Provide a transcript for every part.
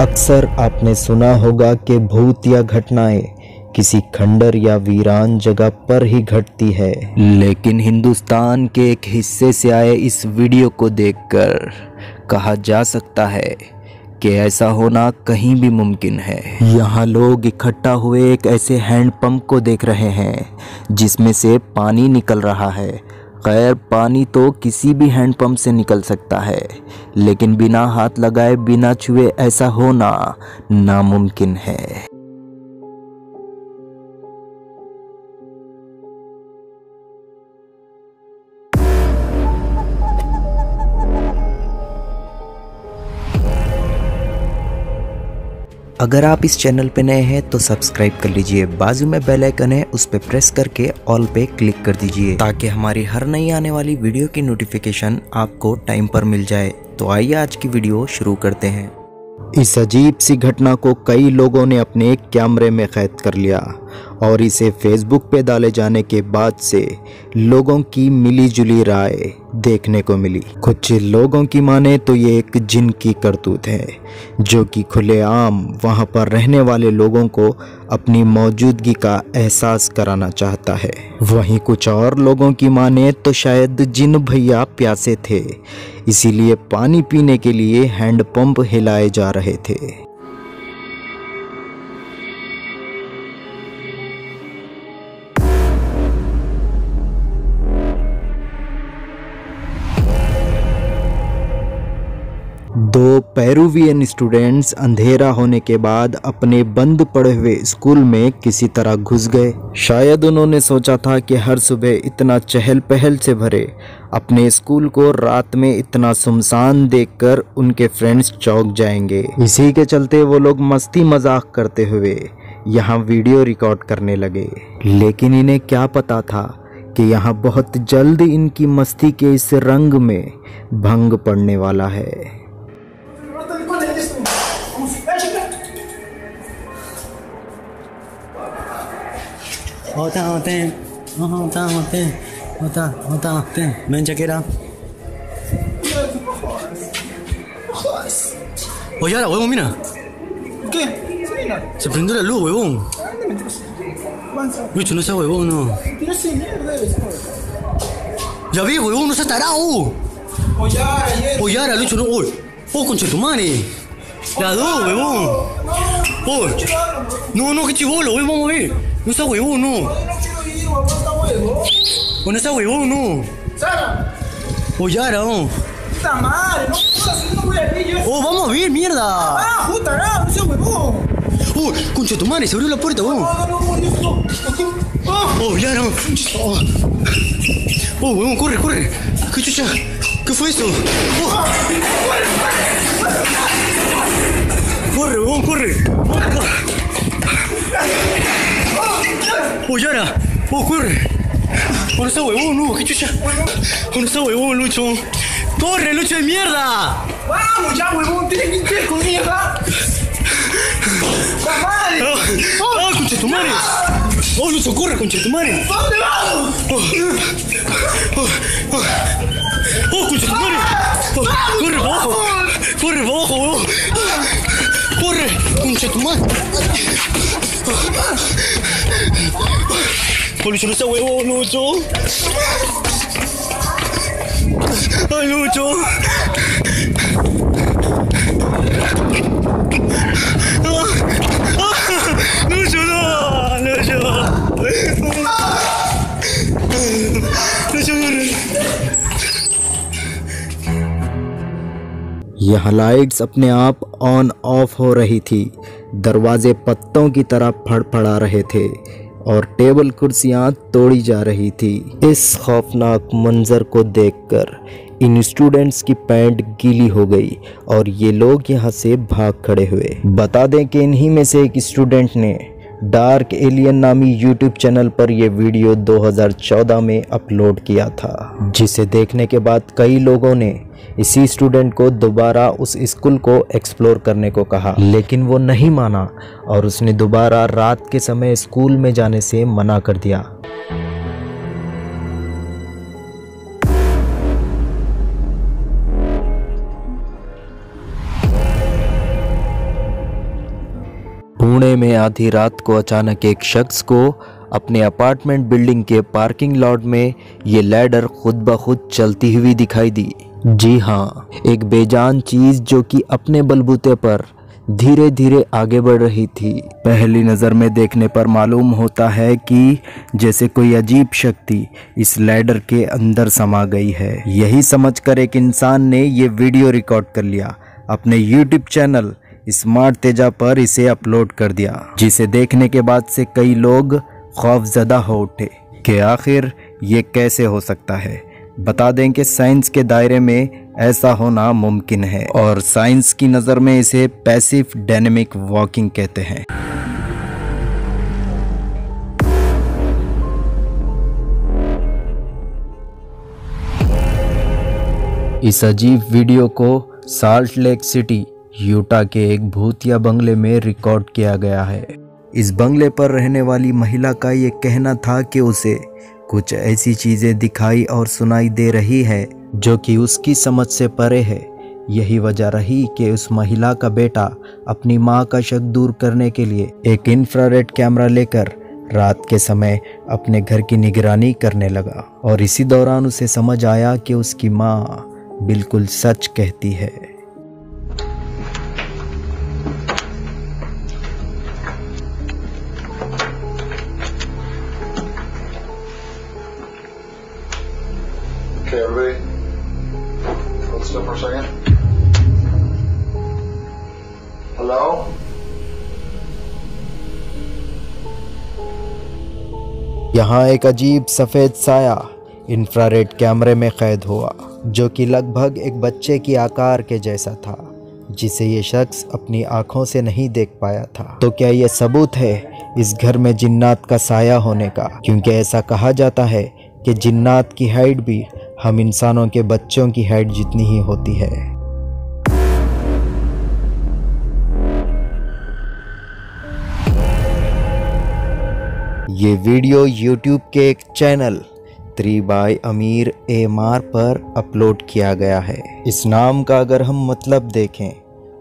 अक्सर आपने सुना होगा कि भूत या घटनाएँ किसी खंडर या वीरान जगह पर ही घटती है। लेकिन हिंदुस्तान के एक हिस्से से आए इस वीडियो को देखकर कहा जा सकता है कि ऐसा होना कहीं भी मुमकिन है। यहाँ लोग इकट्ठा हुए एक ऐसे हैंडपंप को देख रहे हैं, जिसमें से पानी निकल रहा है। खैर पानी तो किसी भी हैंडपम्प से निकल सकता है। लेकिन बिना हाथ लगाए, बिना छुए ऐसा होना नामुमकिन है। अगर आप इस चैनल पर नए हैं तो सब्सक्राइब कर लीजिए। बाजू में बेल आइकन है, उस पर प्रेस करके ऑल पे क्लिक कर दीजिए, ताकि हमारी हर नई आने वाली वीडियो की नोटिफिकेशन आपको टाइम पर मिल जाए। तो आइए आज की वीडियो शुरू करते हैं। इस अजीब सी घटना को कई लोगों ने अपने कैमरे में कैद कर लिया, और इसे फेसबुक पे डाले जाने के बाद से लोगों की मिली जुली राय। देखने को मिली। कुछ लोगों की माने तो ये एक जिन की करतूत है, जो कि खुलेआम वहाँ पर रहने वाले लोगों को अपनी मौजूदगी का एहसास कराना चाहता है। वहीं कुछ और लोगों की माने तो शायद जिन भैया प्यासे थे, इसीलिए पानी पीने के लिए हैंडपंप हिलाए जा रहे थे। दो पेरुवियन स्टूडेंट्स अंधेरा होने के बाद अपने बंद पड़े हुए स्कूल में किसी तरह घुस गए। शायद उन्होंने सोचा था कि हर सुबह इतना चहल पहल से भरे, अपने स्कूल को रात में इतना सुमसान देखकर उनके फ्रेंड्स चौक जाएँगे। इसी के चलते वो लोग मस्ती मज़ाक करते हुए यहाँ वीडियो रिकॉर्ड करने लगे। लेकिन इन्हें क्या पता था कि यहाँ बहुत जल्द इनकी मस्ती के इस रंग में भंग पड़ने वाला है। Otaote, otaote, otaote. Ven, Shakira. Oye, ahora, huevón, mira. ¿Qué? Se prendió la luz, huevón. Bicho, no seas huevón, no. Ya vi, huevón, no seas tarado. Oye, ahora, Oye, ahora, Lucho, no. Uy, oh, conchetumare. La dos, huevón. Uy. No, no, qué chivolo, huevón, vamos a ver. No seas huevón, no. No quiero ir, huevón, está huevo. Oh, no seas huevón, no. Sara. Oye, ahora, oh. Puta madre, no puedo, si no voy a ir yo. Oh, vamos a ver, mierda. Ah, puta, no, no seas huevón. Uy, conchetumare, se abrió la puerta, huevón. No, no, no, no, no. Ah, Oh, ya no. Oh, oh huevón, corre, corre. ¿Qué chucha? ¿Qué fue eso? Oh. Corre, huevón, corre. Corre. Con ese huevón, Lucho, qué chucha. Huevón, Lucho. ¡Corre, Lucho de mierda! ¡Vamos ya, huevón! ¡Tienes que ir con mierda! ¡Madre! ¡Ah, oh, conchetumare! ¡Oh, Lucho, corre, conchetumare! ¿Dónde vamos? ¡Oh, oh, oh. ¡Corre, abajo! ¡Corre, abajo, huevón! ¡Corre, conchetumare! ¡Oh, Lucho, no está ¡Ay, Lucho! Lucho, no! Lucho, यह lights अपने आप on of हो रही थी दरवाजे पत्तों की तरह फड़फड़ा रहे थे और टेबल कुर्सियाँ तोड़ी जा रही थी। इस खौफनाक मंजर को देखकर इन स्टूडेंट्स की पैंट गीली हो गई और ये लोग यहाँ से भाग खड़े हुए। बता दें कि इन्हीं में से एक स्टूडेंट ने डार्क एलियन नामी यूट्यूब चैनल पर यह वीडियो 2014 में अपलोड किया था, जिसे देखने के बाद कई लोगों ने इसी स्टूडेंट को दोबारा उस स्कूल को एक्सप्लोर करने को कहा। लेकिन वो नहीं माना और उसने दोबारा रात के समय स्कूल में जाने से मना कर दिया। पुणे में आधी रात को अचानक एक शख्स को अपने अपार्टमेंट बिल्डिंग के पार्किंग लॉट में ये लैडर खुद ब खुद चलती हुई दिखाई दी। जी हाँ एक बेजान चीज़ जो कि अपने बलबूते पर धीरे धीरे आगे बढ़ रही थी। पहली नज़र में देखने पर मालूम होता है कि जैसे कोई अजीब शक्ति इस लैडर के अंदर समा गई है। यही समझकर एक इंसान ने ये वीडियो रिकॉर्ड कर लिया। अपने यूट्यूब चैनल स्मार्ट तेजा पर इसे अपलोड कर दिया, जिसे देखने के बाद से कई लोग खौफजदा हो उठे कि आखिर ये कैसे हो सकता है। बता दें कि साइंस के दायरे में ऐसा होना मुमकिन है और साइंस की नज़र में इसे पैसिव डायनेमिक वॉकिंग कहते हैं। इस अजीब वीडियो को साल्ट लेक सिटी, यूटा के एक भूतिया बंगले में रिकॉर्ड किया गया है। इस बंगले पर रहने वाली महिला का ये कहना था कि उसे कुछ ऐसी चीज़ें दिखाई और सुनाई दे रही है, जो कि उसकी समझ से परे है। यही वजह रही कि उस महिला का बेटा अपनी माँ का शक दूर करने के लिए एक इंफ्रारेड कैमरा लेकर रात के समय अपने घर की निगरानी करने लगा और इसी दौरान उसे समझ आया कि उसकी माँ बिल्कुल सच कहती है। Okay, everybody. Hold still for a second. Hello? यहाँ एक अजीब सफ़ेद साया इंफ्रारेड कैमरे में कैद हुआ जो कि लगभग एक बच्चे की आकार के जैसा था जिसे ये शख्स अपनी आँखों से नहीं देख पाया था तो क्या ये सबूत है इस घर में जिन्नात का साया होने का क्योंकि ऐसा कहा जाता है कि जिन्नात की हाइट भी हम इंसानों के बच्चों की हाइट जितनी ही होती है। ये वीडियो YouTube के एक चैनल थ्री बाय अमीर एमार पर अपलोड किया गया है। इस नाम का अगर हम मतलब देखें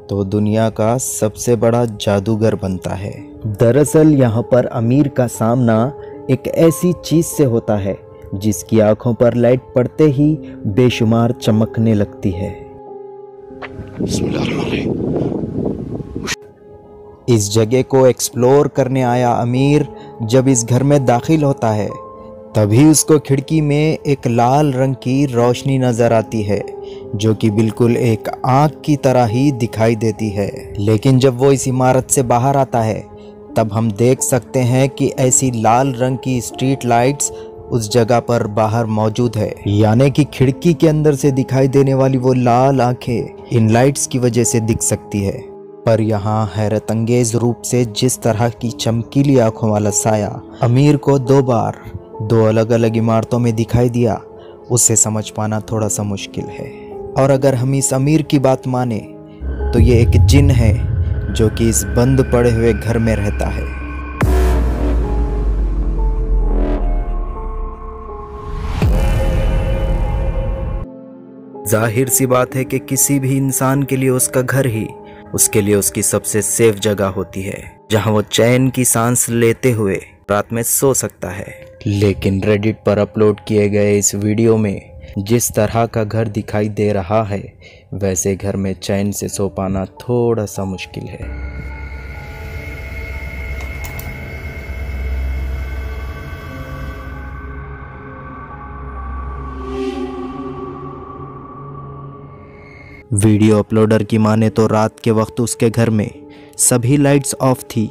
तो दुनिया का सबसे बड़ा जादूगर बनता है। दरअसल यहाँ पर अमीर का सामना एक ऐसी चीज़ से होता है जिसकी आँखों पर लाइट पड़ते ही बेशुमार चमकने लगती है। इस जगह को एक्सप्लोर करने आया अमीर जब इस घर में दाखिल होता है तभी उसको खिड़की में एक लाल रंग की रोशनी नज़र आती है जो कि बिल्कुल एक आँख की तरह ही दिखाई देती है। लेकिन जब वो इस इमारत से बाहर आता है तब हम देख सकते हैं कि ऐसी लाल रंग की स्ट्रीट लाइट्स उस जगह पर बाहर मौजूद है। यानी कि खिड़की के अंदर से दिखाई देने वाली वो लाल आँखें इन लाइट्स की वजह से दिख सकती है। पर यहाँ हैरत अंगेज रूप से जिस तरह की चमकीली आँखों वाला साया अमीर को दो बार दो अलग अलग इमारतों में दिखाई दिया, उसे समझ पाना थोड़ा सा मुश्किल है। और अगर हम इस अमीर की बात माने तो ये एक जिन है, जो कि इस बंद पड़े हुए घर में रहता है। ज़ाहिर सी बात है कि किसी भी इंसान के लिए उसका घर ही उसके लिए उसकी सबसे सेफ़ जगह होती है, जहाँ वो चैन की सांस लेते हुए रात में सो सकता है। लेकिन रेडिट पर अपलोड किए गए इस वीडियो में जिस तरह का घर दिखाई दे रहा है, वैसे घर में चैन से सो पाना थोड़ा सा मुश्किल है। वीडियो अपलोडर की माने तो रात के वक्त उसके घर में सभी लाइट्स ऑफ़ थी,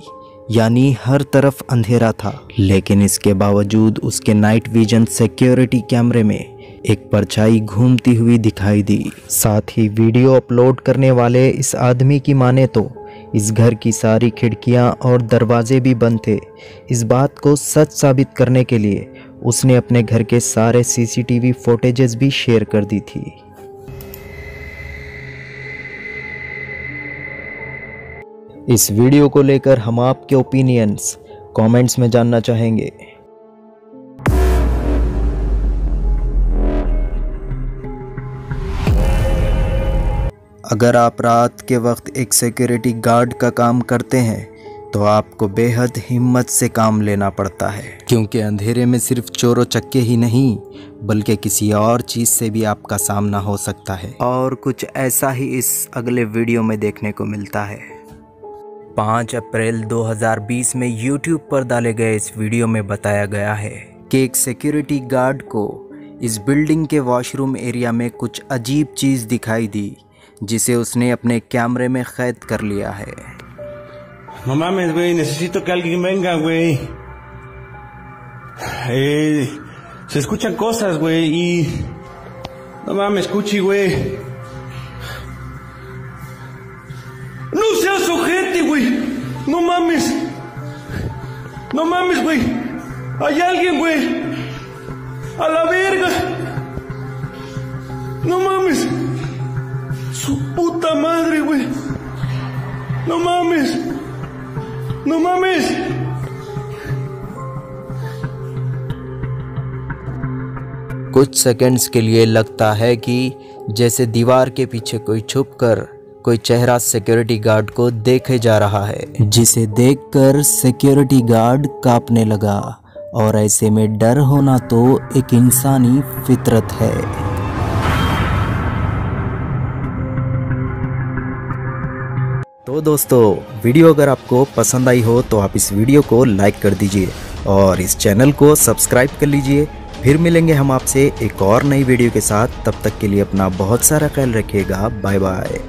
यानी हर तरफ़ अंधेरा था। लेकिन इसके बावजूद उसके नाइट विजन सिक्योरिटी कैमरे में एक परछाई घूमती हुई दिखाई दी। साथ ही वीडियो अपलोड करने वाले इस आदमी की माने तो इस घर की सारी खिड़कियाँ और दरवाजे भी बंद थे। इस बात को सच साबित करने के लिए उसने अपने घर के सारे सीसीटीवी फुटेजेस भी शेयर कर दी थी। इस वीडियो को लेकर हम आपके ओपिनियंस कमेंट्स में जानना चाहेंगे। अगर आप रात के वक्त एक सिक्योरिटी गार्ड का काम करते हैं तो आपको बेहद हिम्मत से काम लेना पड़ता है। क्योंकि अंधेरे में सिर्फ़ चोरों चक्के ही नहीं, बल्कि किसी और चीज़ से भी आपका सामना हो सकता है। और कुछ ऐसा ही इस अगले वीडियो में देखने को मिलता है। 5 अप्रैल 2020 में YouTube पर डाले गए इस वीडियो में बताया गया है कि एक सिक्योरिटी गार्ड को इस बिल्डिंग के वॉशरूम एरिया में कुछ अजीब चीज़ दिखाई दी, जिसे उसने अपने कैमरे में कैद कर लिया है। No mames. No mames, güey. Hay alguien, güey. A la verga. No mames. Su puta madre, güey. No mames. No mames. कुछ सेकंड्स के लिए लगता है कि जैसे दीवार के पीछे कोई छुपकर कोई चेहरा सिक्योरिटी गार्ड को देखे जा रहा है। जिसे देखकर सिक्योरिटी गार्ड कांपने लगा और ऐसे में डर होना तो एक इंसानी फितरत है। तो दोस्तों, वीडियो अगर आपको पसंद आई हो तो आप इस वीडियो को लाइक कर दीजिए और इस चैनल को सब्सक्राइब कर लीजिए। फिर मिलेंगे हम आपसे एक और नई वीडियो के साथ। तब तक के लिए अपना बहुत सारा ख्याल रखिएगा। Bye bye.